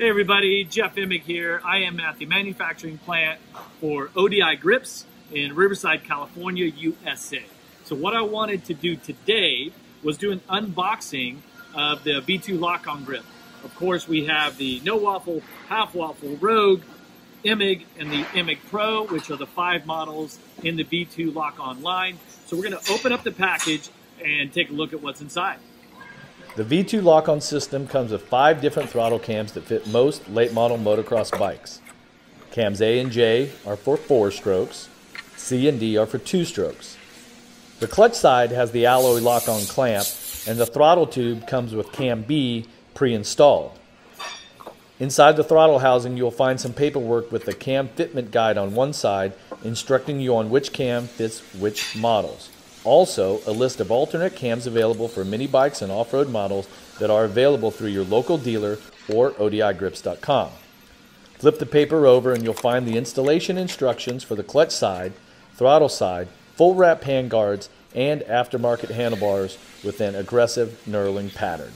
Hey everybody, Jeff Emig here. I am at the manufacturing plant for ODI Grips in Riverside, California, USA. So what I wanted to do today was do an unboxing of the V2 lock-on grip. Of course, we have the no waffle, half waffle, Rogue, Emig, and the Emig Pro, which are the five models in the V2 lock-on line. So we're gonna open up the package and take a look at what's inside. The V2 lock-on system comes with five different throttle cams that fit most late model motocross bikes. Cams A and J are for four strokes, C and D are for two strokes. The clutch side has the alloy lock-on clamp and the throttle tube comes with cam B pre-installed. Inside the throttle housing you'll find some paperwork with the cam fitment guide on one side instructing you on which cam fits which models. Also, a list of alternate cams available for mini bikes and off road models that are available through your local dealer or ODIGrips.com. Flip the paper over and you'll find the installation instructions for the clutch side, throttle side, full wrap handguards, and aftermarket handlebars with an aggressive knurling pattern.